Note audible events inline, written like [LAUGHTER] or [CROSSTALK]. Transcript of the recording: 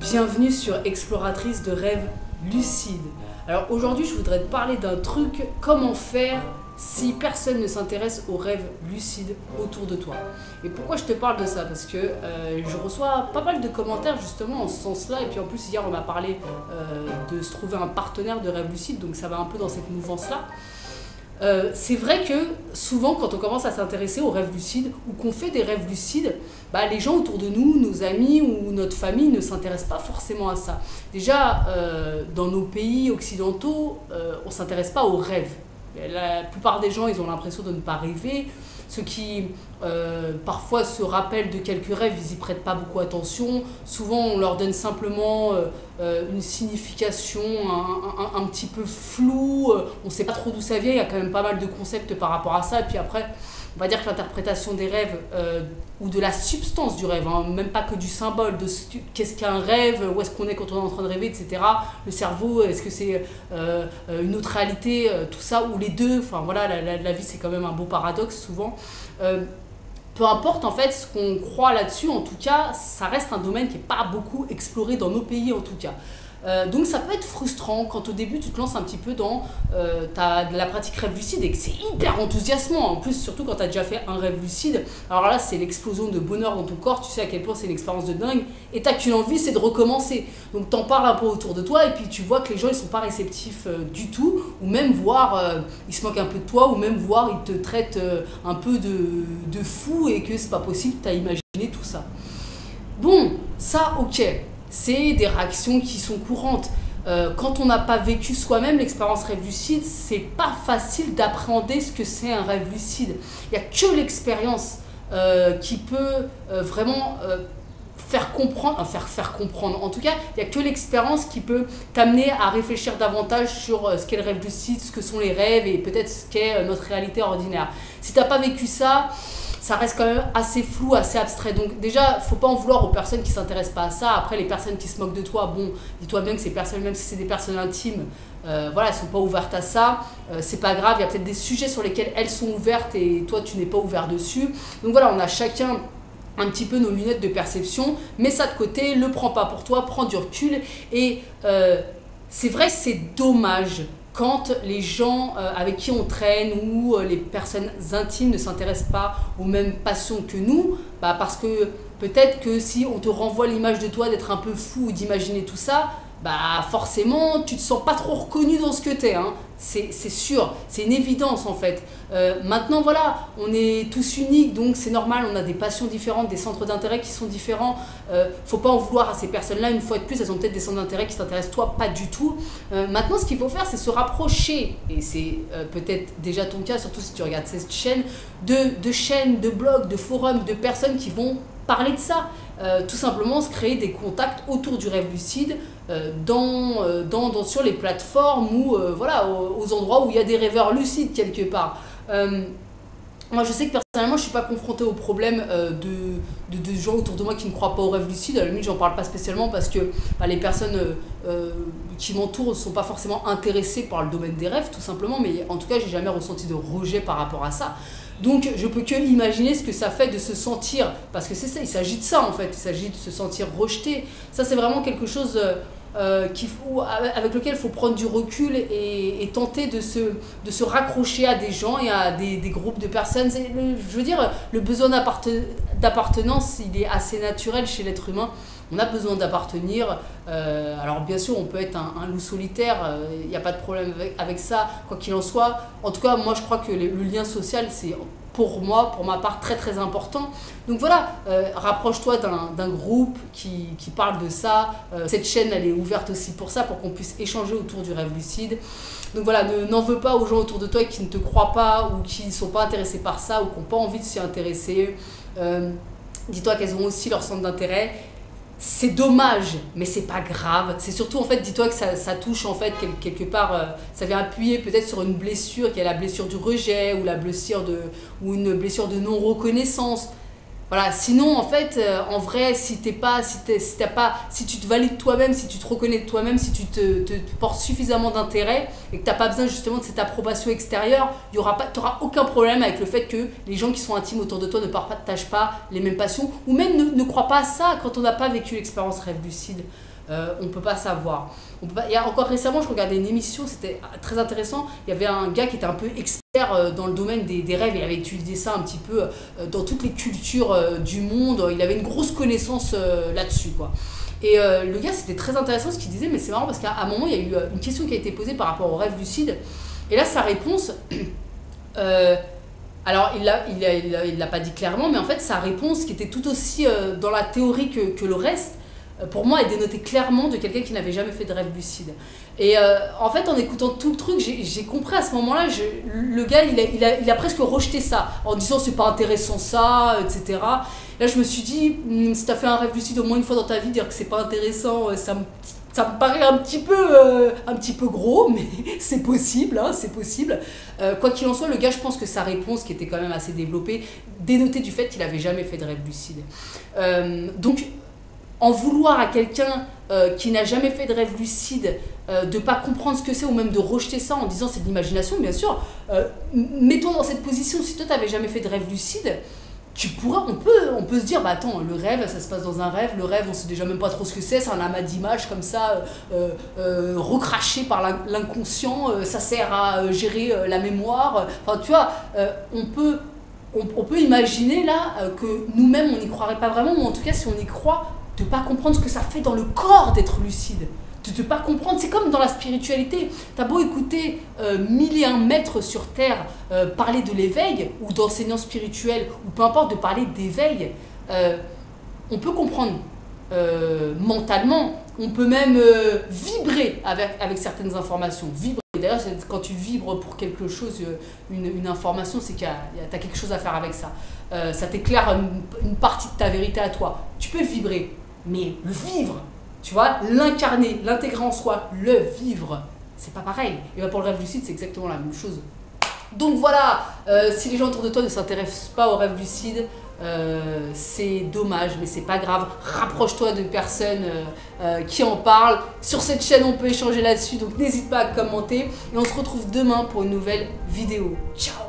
Bienvenue sur Exploratrice de rêves lucides. Alors aujourd'hui, je voudrais te parler d'un truc, comment faire si personne ne s'intéresse aux rêves lucides autour de toi? Et pourquoi je te parle de ça? Parce que euh, je reçois pas mal de commentaires justement en ce sens-là. Et puis en plus, hier, on m'a parlé euh, de se trouver un partenaire de rêves lucides, donc ça va un peu dans cette mouvance-là. Euh, c'est vrai que souvent, quand on commence à s'intéresser aux rêves lucides ou qu'on fait des rêves lucides, bah, les gens autour de nous, nos amis ou notre famille ne s'intéressent pas forcément à ça. Déjà, euh, dans nos pays occidentaux, euh, on ne s'intéresse pas aux rêves. La plupart des gens, ils ont l'impression de ne pas rêver. Ceux qui euh, parfois se rappellent de quelques rêves, ils n'y prêtent pas beaucoup attention. Souvent, on leur donne simplement euh, euh, une signification un, un, petit peu floue. On ne sait pas trop d'où ça vient. Il y a quand même pas mal de concepts par rapport à ça. Et puis après, on va dire que l'interprétation des rêves euh, ou de la substance du rêve, hein, même pas que du symbole, de qu'est-ce qu'un rêve, où est-ce qu'on est quand on est en train de rêver, etc. Le cerveau, est-ce que c'est euh, euh, une autre réalité, tout ça, ou les deux. Enfin voilà, la, la vie c'est quand même un beau paradoxe souvent. peu importe en fait ce qu'on croit là-dessus, en tout cas, ça reste un domaine qui n'est pas beaucoup exploré dans nos pays en tout cas. Euh, donc ça peut être frustrant quand au début tu te lances un petit peu dans euh, la pratique rêve lucide et que c'est hyper enthousiasmant. En plus, surtout quand tu as déjà fait un rêve lucide, alors là c'est l'explosion de bonheur dans ton corps, tu sais à quel point c'est une expérience de dingue et t'as qu'une envie, c'est de recommencer. Donc t'en parles un peu autour de toi et puis tu vois que les gens ils sont pas réceptifs euh, du tout ou même voir ils se moquent un peu de toi ou même voir ils te traitent un peu de, de fou et que c'est pas possible, t'as imaginé tout ça. Bon, ça ok c'est des réactions qui sont courantes. Euh, quand on n'a pas vécu soi-même l'expérience rêve lucide, c'est pas facile d'appréhender ce que c'est un rêve lucide. Il n'y a que l'expérience euh, qui peut euh, vraiment faire comprendre, faire, faire comprendre. En tout cas, il n'y a que l'expérience qui peut t'amener à réfléchir davantage sur ce qu'est le rêve lucide, ce que sont les rêves et peut-être ce qu'est notre réalité ordinaire. Si tu n'as pas vécu ça, ça reste quand même assez flou, assez abstrait. Donc déjà, faut pas en vouloir aux personnes qui s'intéressent pas à ça. Après, les personnes qui se moquent de toi, bon, dis-toi bien que ces personnes, même si c'est des personnes intimes, euh, voilà, sont pas ouvertes à ça. Euh, c'est pas grave, il y a peut-être des sujets sur lesquels elles sont ouvertes et toi, tu n'es pas ouvert dessus. Donc voilà, on a chacun un petit peu nos lunettes de perception, mets ça de côté, le prends pas pour toi, prends du recul et euh, c'est vrai, c'est dommage quand les gens euh, avec qui on traîne ou euh, les personnes intimes ne s'intéressent pas aux mêmes passions que nous, bah parce que peut-être que si on te renvoie l'image de toi d'être un peu fou ou d'imaginer tout ça, bah forcément tu te sens pas trop reconnu dans ce que tu es. Hein. C'est sûr, c'est une évidence en fait. Euh, maintenant voilà, on est tous uniques, donc c'est normal, on a des passions différentes, des centres d'intérêt qui sont différents. Euh, faut pas en vouloir à ces personnes-là, une fois de plus, elles ont peut-être des centres d'intérêt qui t'intéressent toi, pas du tout. Euh, maintenant ce qu'il faut faire, c'est se rapprocher, et c'est peut-être déjà ton cas, surtout si tu regardes cette chaîne, de, de chaînes, de blogs, de forums, de personnes qui vont parler de ça. Tout simplement se créer des contacts autour du rêve lucide sur les plateformes ou voilà, aux, endroits où il y a des rêveurs lucides quelque part. moi, je sais que personnellement, je ne suis pas confrontée au problème de, de, de, gens autour de moi qui ne croient pas au rêve lucide. À la limite, j'en parle pas spécialement parce que bah, les personnes qui m'entourent ne sont pas forcément intéressées par le domaine des rêves, tout simplement. Mais en tout cas, j'ai jamais ressenti de rejet par rapport à ça. Donc je peux que imaginer ce que ça fait de se sentir, parce que c'est ça, il s'agit de ça en fait, il s'agit de se sentir rejeté. Ça c'est vraiment quelque chose euh, euh faut, avec lequel il faut prendre du recul et, tenter de se, de se raccrocher à des gens et à des, groupes de personnes. je veux dire, le besoin d'appartenance, il est assez naturel chez l'être humain. On a besoin d'appartenir. Euh, alors bien sûr, on peut être un, loup solitaire, il euh, n'y a pas de problème avec ça, quoi qu'il en soit. En tout cas, moi je crois que le lien social, c'est pour moi, pour ma part, très très important. Donc voilà, euh, rapproche-toi d'un groupe qui, qui, parle de ça. cette chaîne, elle est ouverte aussi pour ça, pour qu'on puisse échanger autour du rêve lucide. Donc voilà, n'en veux pas aux gens autour de toi qui ne te croient pas ou qui ne sont pas intéressés par ça ou qui n'ont pas envie de s'y intéresser. Dis-toi qu'elles ont aussi leur centre d'intérêt c'est dommage, mais c'est pas grave. C'est surtout en fait, dis-toi que ça, ça, touche en fait quelque part, euh, ça vient appuyer peut-être sur une blessure qui est la blessure du rejet ou la blessure de ou une blessure de non reconnaissance. Voilà, sinon en fait, euh, en vrai, si t'es pas, si, tu te valides toi-même, si tu te reconnais toi-même, si tu te, te, portes suffisamment d'intérêt et que t'as pas besoin justement de cette approbation extérieure, y aura pas, aucun problème avec le fait que les gens qui sont intimes autour de toi ne partagent pas les mêmes passions ou même ne, ne croient pas à ça quand on n'a pas vécu l'expérience rêve lucide. Euh, on ne peut pas savoir. On peut a encore récemment, je regardais une émission, c'était très intéressant. Il y avait un gars qui était un peu expert euh, dans le domaine des, rêves. Il avait étudié ça un petit peu euh, dans toutes les cultures du monde. Il avait une grosse connaissance là-dessus, quoi. Et le gars, c'était très intéressant ce qu'il disait, mais c'est marrant parce qu'à un moment, il y a eu une question qui a été posée par rapport au rêve lucide. Et là, sa réponse. [CLEARS THROAT] alors, il l'a il il pas dit clairement, mais en fait, sa réponse, qui était tout aussi dans la théorie que, le reste, pour moi, elle dénotait clairement de quelqu'un qui n'avait jamais fait de rêve lucide. Et euh, en fait, en écoutant tout le truc, j'ai compris à ce moment-là, le gars, il a, presque rejeté ça, en disant c'est pas intéressant ça, etc. Là, je me suis dit, hmm, si t'as fait un rêve lucide au moins une fois dans ta vie, dire que c'est pas intéressant, euh, ça me, ça me paraît un petit peu, un petit peu gros, [LAUGHS] mais c'est possible, hein, c'est possible. quoi qu'il en soit, le gars, je pense que sa réponse, qui était quand même assez développée, dénotait du fait qu'il avait jamais fait de rêve lucide. donc, en vouloir à quelqu'un euh, qui n'a jamais fait de rêve lucide, euh, de pas comprendre ce que c'est ou même de rejeter ça en disant c'est de l'imagination, bien sûr, euh, mettons dans cette position, si toi tu n'avais jamais fait de rêve lucide, tu pourras, on peut, on peut se dire, bah attends, le rêve, ça se passe dans un rêve, le rêve, on sait déjà même pas trop ce que c'est, c'est un amas d'images comme ça, recraché par l'inconscient, ça sert à gérer la mémoire. Enfin, tu vois, on peut on, peut imaginer là que nous-mêmes on n'y croirait pas vraiment, ou en tout cas si on y croit, de pas comprendre ce que ça fait dans le corps d'être lucide, de ne pas comprendre. C'est comme dans la spiritualité. Tu as beau écouter euh, mille et un maîtres sur Terre euh, parler de l'éveil, ou d'enseignants spirituels, ou peu importe, de parler d'éveil, euh, on peut comprendre mentalement, on peut même vibrer avec, avec certaines informations. Vibrer. D'ailleurs, quand tu vibres pour quelque chose, une, une information, c'est que tu as quelque chose à faire avec ça. ça t'éclaire une, une partie de ta vérité à toi. Tu peux vibrer mais le vivre, tu vois, l'incarner, l'intégrer en soi, le vivre, c'est pas pareil. Et bien pour le rêve lucide, c'est exactement la même chose. Donc voilà, euh, si les gens autour de toi ne s'intéressent pas au rêve lucide, euh, c'est dommage, mais c'est pas grave. Rapproche-toi de personnes euh, qui en parlent. Sur cette chaîne, on peut échanger là-dessus, donc n'hésite pas à commenter. Et on se retrouve demain pour une nouvelle vidéo. Ciao